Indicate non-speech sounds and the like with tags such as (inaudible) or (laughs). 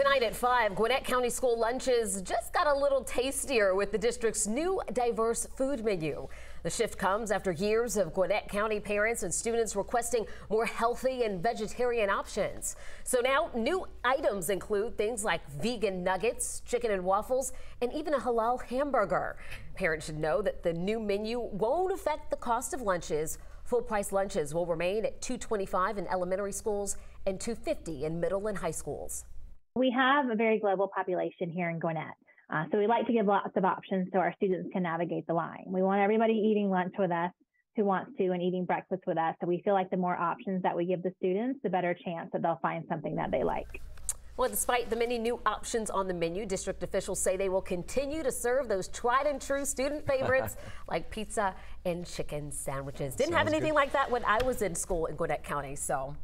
Tonight at 5, Gwinnett County School lunches just got a little tastier with the district's new diverse food menu. The shift comes after years of Gwinnett County parents and students requesting more healthy and vegetarian options. So now new items include things like vegan nuggets, chicken and waffles, and even a halal hamburger. Parents should know that the new menu won't affect the cost of lunches. Full price lunches will remain at $2.25 in elementary schools and $2.50 in middle and high schools. We have a very global population here in Gwinnett. Uh, so we like to give lots of options so our students can navigate the line. We want everybody eating lunch with us who wants to and eating breakfast with us. So we feel like the more options that we give the students, the better chance that they'll find something that they like. Well, despite the many new options on the menu, district officials say they will continue to serve those tried and true student favorites (laughs) like pizza and chicken sandwiches. Didn't Sounds have anything good. like that when I was in school in Gwinnett County, so